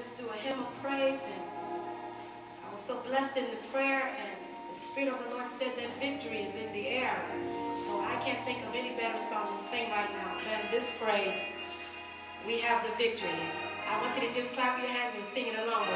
just do a hymn of praise. And I was so blessed in the prayer, and the Spirit of the Lord said that victory is in the air. So I can't think of any better song to sing right now than this praise. We have the victory. I want you to just clap your hands and sing it along